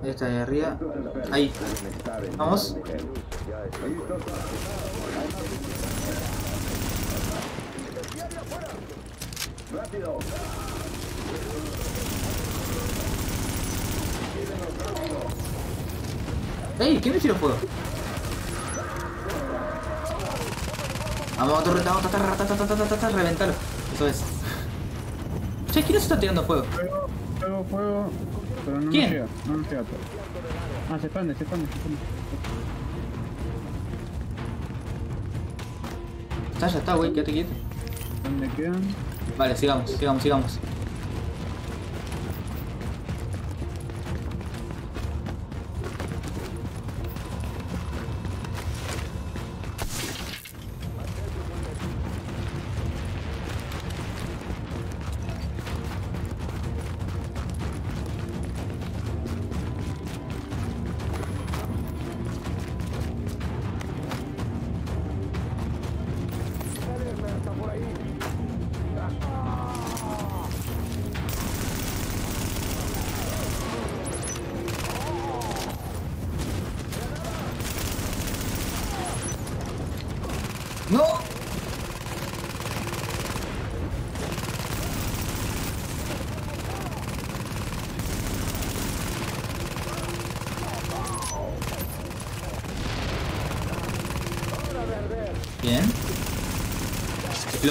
Speaker 1: Esta de arriba. Ahí. Vamos. ¡Ey! ¿Quién me tiró fuego? Vamos, otro retado, reventalo. Eso es. Che, ¿quién se está tirando fuego?
Speaker 2: Fuego, fuego. Pero no
Speaker 1: ¿Quién?
Speaker 2: Nos llega, no nos llega todo. Ah, se expande, se expande, se expande.
Speaker 1: Está, ya está, güey, quédate quieto.
Speaker 2: ¿Dónde quedan?
Speaker 1: Vale, sigamos, sigamos, sigamos.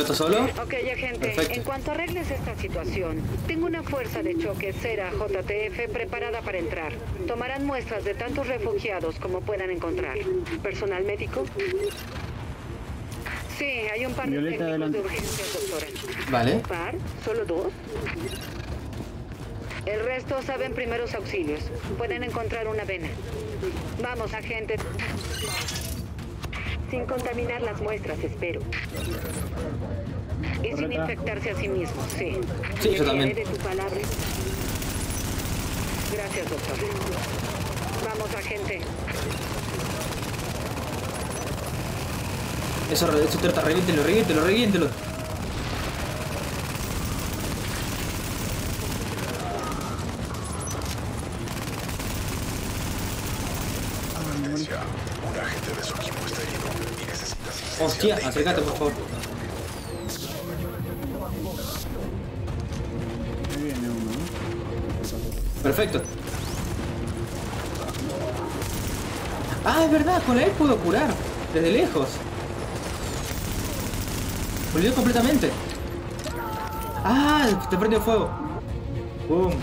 Speaker 1: ¿Piloto solo?
Speaker 5: Ok, agente.
Speaker 1: Perfecto.
Speaker 5: En cuanto arregles esta situación, tengo una fuerza de choque Cera JTF preparada para entrar. Tomarán muestras de tantos refugiados como puedan encontrar. ¿Personal médico? Sí, hay un par de
Speaker 2: Violeta,
Speaker 5: técnicos de urgencias, doctora.
Speaker 1: Vale.
Speaker 5: ¿Un par? ¿Solo dos? El resto saben primeros auxilios. Pueden encontrar una vena. Vamos, agente. Sin contaminar las muestras, espero. Y sin infectarse a sí mismo, sí.
Speaker 1: Sí,
Speaker 5: Me
Speaker 1: yo también.
Speaker 5: de tu palabra. Gracias, doctor. Vamos, agente.
Speaker 1: Eso, eso trata, reviéntelo, reviéntelo, reviéntelo.
Speaker 3: Un agente de su equipo está herido y necesita asistencia
Speaker 1: Hostia, acércate por favor. Es verdad, con él puedo curar. Desde lejos. Olvidé completamente. Ah, te prendió fuego. Boom.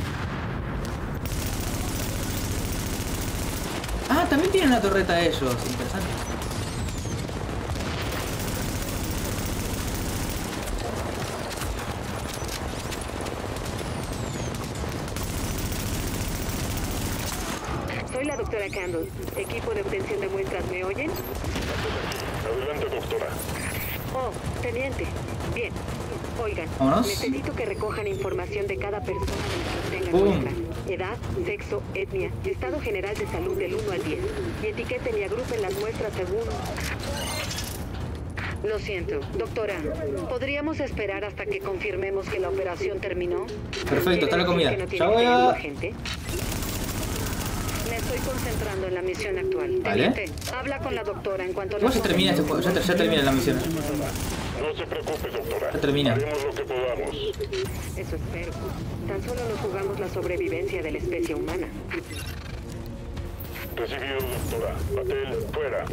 Speaker 1: también tienen una torreta ellos. Interesante.
Speaker 5: Soy la doctora Candle. Equipo de obtención de muestras, ¿me oyen?
Speaker 3: Adelante, doctora.
Speaker 5: Oh, teniente. Bien. Oigan,
Speaker 1: Vámonos.
Speaker 5: necesito que recojan información de cada persona de la que tengan
Speaker 1: Boom.
Speaker 5: muestra. Edad, sexo, etnia, estado general de salud del 1 al 10. Y etiqueten y agrupen las muestras según... Lo siento, doctora. ¿Podríamos esperar hasta que confirmemos que la operación terminó?
Speaker 1: Perfecto, está la
Speaker 5: ¿Quiere
Speaker 1: comida.
Speaker 5: que
Speaker 1: Ya
Speaker 5: no
Speaker 1: voy a-
Speaker 5: estoy concentrando en la misión actual.
Speaker 1: Vale.
Speaker 5: Teniente, habla con la doctora en cuanto
Speaker 1: ¿Cómo se termina este juego? Ya, te- ya termina la misión.
Speaker 3: No se preocupe, doctora.
Speaker 1: Ya termina.
Speaker 3: Haremos lo que podamos.
Speaker 5: Eso espero. Tan solo nos jugamos la sobrevivencia de la especie humana.
Speaker 3: Recibido, doctora. Patel, fuera.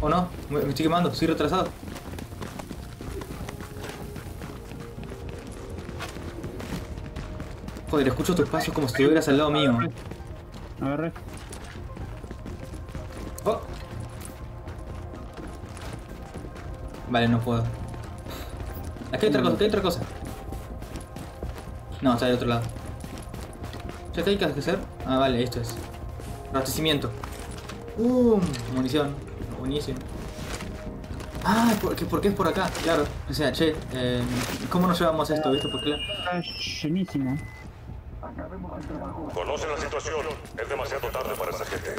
Speaker 1: ¿O no? Me me estoy quemando, estoy retrasado. Joder, escucho tus pasos como si estuvieras al lado mío.
Speaker 2: Agarré.
Speaker 1: Oh. Vale, no puedo. Aquí hay otra cosa, aquí hay otra cosa. No, está del otro lado. ¿Ya qué hay que hacer? Ah, vale, esto es. Abastecimiento. Uh, munición. Buenísimo. Ah, ¿por qué, por qué es por acá? Claro. O sea, che, eh, ¿cómo nos llevamos esto, viste? Porque
Speaker 2: Está llenísimo.
Speaker 3: Conocen la situación. Es demasiado tarde para esa gente.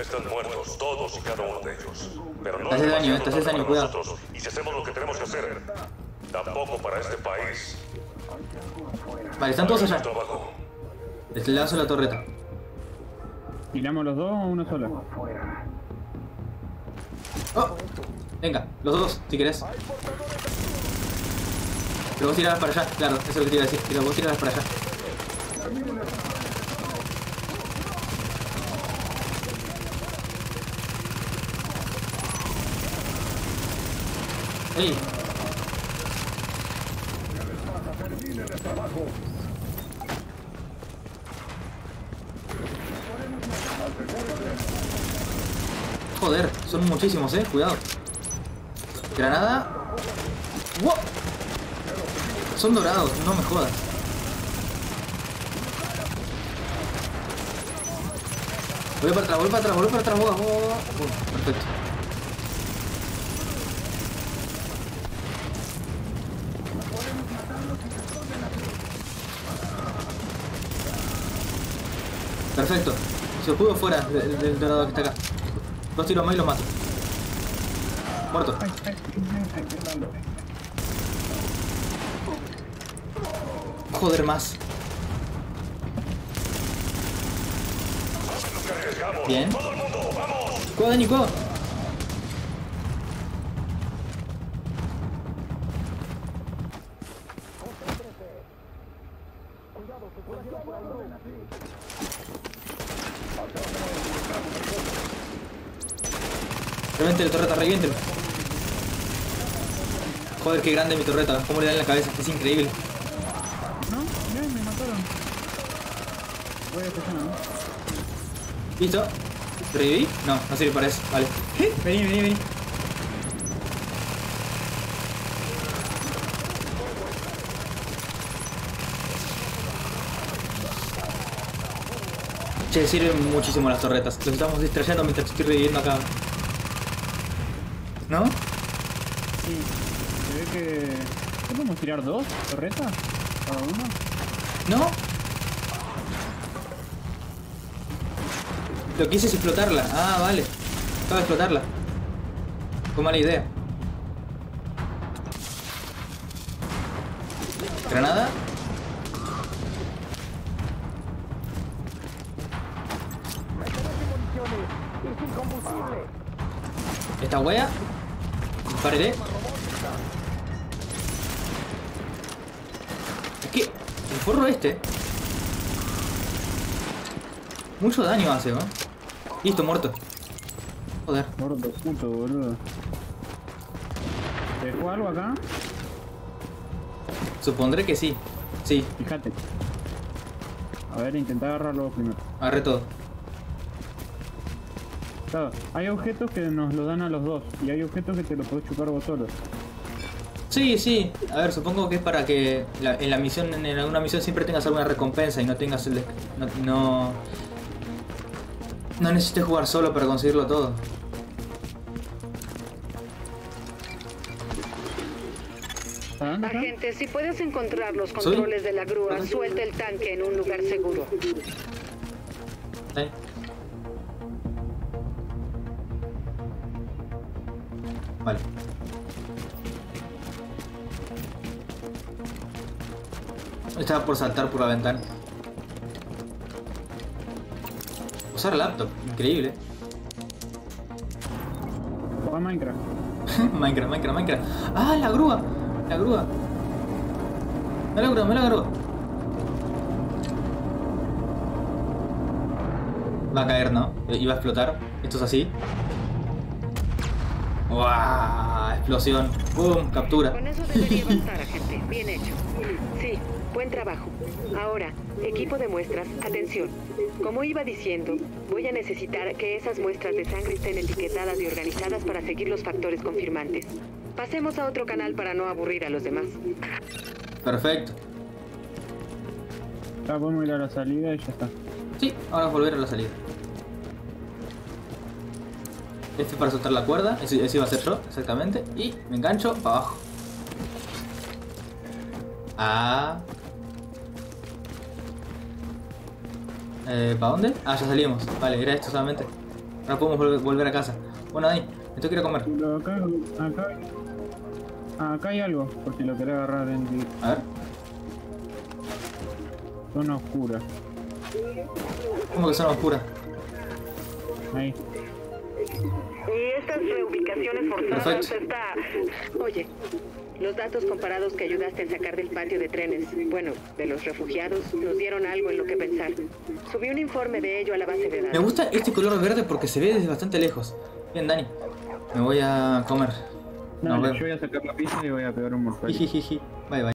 Speaker 3: Están muertos, todos y cada uno de ellos. Pero no es
Speaker 1: haces daño, haces
Speaker 3: tarde
Speaker 1: daño, cuidado.
Speaker 3: nosotros. Y si hacemos lo que tenemos que hacer, tampoco para este país.
Speaker 1: Vale, están todos allá. Les lanzo la torreta.
Speaker 2: ¿Tiramos los dos o uno solo?
Speaker 1: Oh, venga, los dos, si querés. Pero vos tirarás para allá, claro, eso es lo que te iba a decir. Pero vos tirarás para allá. Joder, son muchísimos, eh, cuidado. Granada. ¡Wow! Son dorados, no me jodas. Voy para atrás, voy para atrás, voy para atrás, voy, voy, voy. Perfecto. Perfecto. Se pudo fuera del, del dorado que está acá. Dos tiros más y lo mato. Muerto. Joder, más. Bien. Cuidado, Nico. Reviente la torreta, reviéntelo. Joder, qué grande mi torreta. Cómo le da en la cabeza. Es increíble.
Speaker 2: ¿No? Bien, me mataron. Voy a ¿no?
Speaker 1: ¿Listo? ¿Reviví? No, no sirve para eso. Vale. Vení, vení, vení. Che, sirven muchísimo las torretas. Los estamos distrayendo mientras estoy reviviendo acá. ¿No?
Speaker 2: Sí. Se ve que... ¿Qué podemos tirar dos torretas? ¿Cada uno?
Speaker 1: ¿No? Lo que hice es explotarla. Ah, vale. Acabo de explotarla. Fue mala idea. Granada. Esta wea. Dispararé. Es que el forro este. Mucho daño hace, ¿no? Listo, muerto. Joder.
Speaker 2: Gordo puto, boludo. ¿Te dejó algo acá?
Speaker 1: Supondré que sí. Sí.
Speaker 2: Fíjate. A ver, intenta agarrarlo primero.
Speaker 1: Agarré todo.
Speaker 2: Claro, hay objetos que nos lo dan a los dos y hay objetos que te los podés chupar vos solo.
Speaker 1: Sí, sí. A ver, supongo que es para que la- en la misión, en alguna misión siempre tengas alguna recompensa y no tengas el... no, no necesites jugar solo para conseguirlo todo.
Speaker 5: Agente, si puedes encontrar los
Speaker 1: ¿Soy?
Speaker 5: controles de la grúa, suelta el tanque en un lugar seguro.
Speaker 1: Vale. Estaba por saltar por la ventana. Usar laptop, increíble.
Speaker 2: Juega Minecraft. *laughs*
Speaker 1: Minecraft, Minecraft, Minecraft. ¡Ah, la grúa! La grúa. Me la grúa, me la grúa. Va a caer, ¿no? Iba a explotar. Esto es así. ¡Wow! Explosión. ¡Boom! Captura.
Speaker 5: Con eso debería bastar, agente. Bien hecho. Buen trabajo. Ahora, equipo de muestras, atención. Como iba diciendo, voy a necesitar que esas muestras de sangre estén etiquetadas y organizadas para seguir los factores confirmantes. Pasemos a otro canal para no aburrir a los demás.
Speaker 1: Perfecto.
Speaker 2: Ya podemos ir a la salida y ya está.
Speaker 1: Sí, ahora volver a la salida. Este es para soltar la cuerda, ese, ese iba a ser yo, exactamente. Y me engancho para abajo. Ah. Eh, ¿Para dónde? Ah, ya salimos. Vale, era esto solamente. Ahora podemos volver, volver a casa. Bueno, Dani, me tengo que ir a comer.
Speaker 2: Pero acá, acá, acá hay algo, por si lo querés agarrar en
Speaker 1: A ver.
Speaker 2: zona oscura.
Speaker 1: ¿Cómo que zona oscura?
Speaker 2: Ahí.
Speaker 5: Y estas reubicaciones forzadas
Speaker 1: Perfecto.
Speaker 5: está... Oye, los datos comparados que ayudaste a sacar del patio de trenes, bueno, de los refugiados, nos dieron algo en lo que pensar. Subí un informe de ello a la base de
Speaker 1: Me
Speaker 5: datos.
Speaker 1: gusta este color verde porque se ve desde bastante lejos. Bien, Dani. Me voy a comer. Vemos.
Speaker 2: yo voy a sacar la pizza y voy a pegar un.
Speaker 1: Jijijiji. Bye bye.